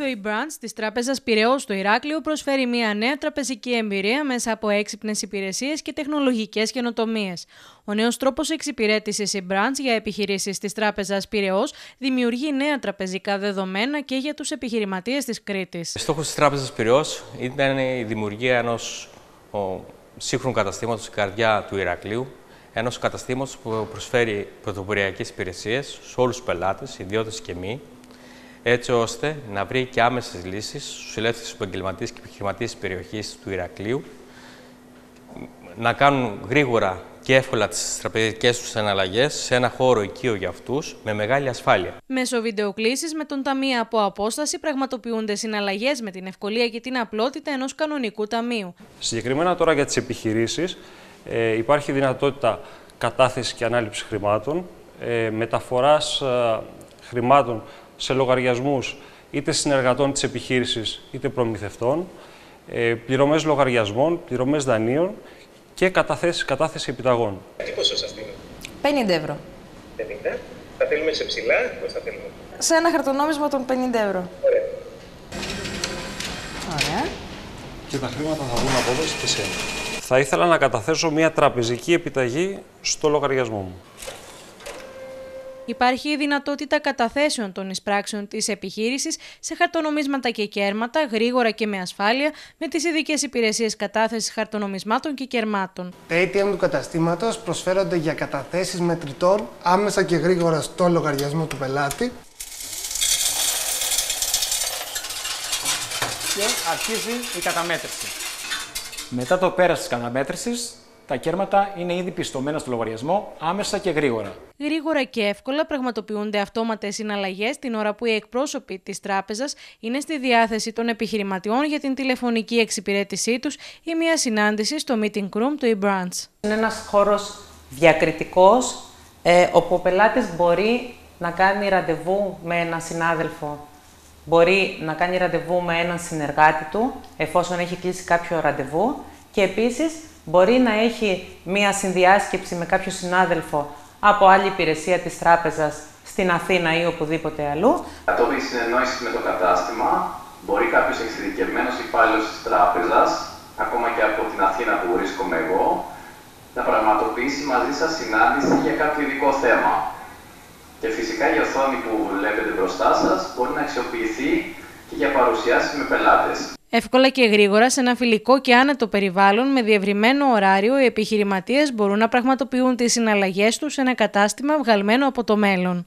Το e-branch της Τράπεζας Πυραιός στο Ηράκλειο προσφέρει μια νέα τραπεζική εμπειρία μέσα από έξυπνες υπηρεσίες και τεχνολογικές καινοτομίες. Ο νέος τρόπος εξυπηρέτησης e-branch για επιχειρήσεις της Τράπεζας Πυραιός δημιουργεί νέα τραπεζικά δεδομένα και για τους επιχειρηματίες της Κρήτης. Στόχος της Τράπεζας Πυραιός ήταν η δημιουργία ενός σύγχρονου καταστήματος στην καρδιά του Ηρακλείου, ενός καταστήματος που προσφέρει πρωτοποριακές υπηρεσίες σε όλους τους πελάτες, ιδιώτες και μη, έτσι ώστε να βρει και άμεσες λύσεις στους ελεύθερους επαγγελματίες και επιχειρηματίες της περιοχής του Ηρακλείου, να κάνουν γρήγορα και εύκολα τις τραπεζικέ τους εναλλαγές σε ένα χώρο οικείο για αυτούς με μεγάλη ασφάλεια. Μέσω βιντεοκλήσης με τον ταμείο από απόσταση πραγματοποιούνται συναλλαγές με την ευκολία και την απλότητα ενός κανονικού ταμείου. Συγκεκριμένα τώρα για τις επιχειρήσεις, ε, υπάρχει δυνατότητα κατάθεσης και ανάληψης χρημάτων, ε, μεταφοράς ε, χρημάτων σε λογαριασμούς είτε συνεργατών της επιχείρησης είτε προμηθευτών, ε, πληρωμές λογαριασμών, πληρωμές δανείων και κατάθεση, κατάθεση επιταγών. Τι πόσο σας δίνω; 50 ευρώ. 50. Θα θέλουμε σε ψηλά, πώς θα θέλουμε; Σε ένα χαρτονόμισμα των 50 ευρώ. Ωραία. Ωραία. Και τα χρήματα θα βγουν από εδώ στη ΣΕΝ. Θα ήθελα να καταθέσω μια τραπεζική επιταγή στο λογαριασμό μου. Υπάρχει η δυνατότητα καταθέσεων των εισπράξεων της επιχείρησης σε χαρτονομίσματα και κέρματα, γρήγορα και με ασφάλεια, με τις ειδικές υπηρεσίες κατάθεσης χαρτονομισμάτων και κερμάτων. Τα ATM του καταστήματος προσφέρονται για καταθέσεις μετρητών άμεσα και γρήγορα στο λογαριασμό του πελάτη. Και αρχίζει η καταμέτρηση. Μετά το πέρας της καταμέτρησης, τα κέρματα είναι ήδη πιστωμένα στο λογαριασμό άμεσα και γρήγορα. Γρήγορα και εύκολα πραγματοποιούνται αυτόματες συναλλαγές την ώρα που οι εκπρόσωποι της τράπεζας είναι στη διάθεση των επιχειρηματιών για την τηλεφωνική εξυπηρέτησή τους ή μια συνάντηση στο meeting room του e-branch. Είναι ένας χώρος διακριτικός, ε, όπου ο πελάτης μπορεί να κάνει ραντεβού με έναν συνάδελφο. Μπορεί να κάνει ραντεβού με έναν συνεργάτη του, εφόσον έχει κλείσει κάποιο ραντεβού. Και επίσης μπορεί να έχει μία συνδιάσκεψη με κάποιο συνάδελφο από άλλη υπηρεσία της τράπεζας στην Αθήνα ή οπουδήποτε αλλού. Κατόπιν συνεννόησης με το κατάστημα, μπορεί κάποιος εξειδικευμένος υπάλληλος της τράπεζας, ακόμα και από την Αθήνα που βρίσκομαι εγώ, να πραγματοποιήσει μαζί σας συνάντηση για κάποιο ειδικό θέμα. Και φυσικά η οθόνη που βλέπετε μπροστά σας μπορεί να αξιοποιηθεί και για παρουσιάσεις με πελάτες. Εύκολα και γρήγορα σε ένα φιλικό και άνετο περιβάλλον με διευρυμένο ωράριο, οι επιχειρηματίες μπορούν να πραγματοποιούν τις συναλλαγές τους σε ένα κατάστημα βγαλμένο από το μέλλον.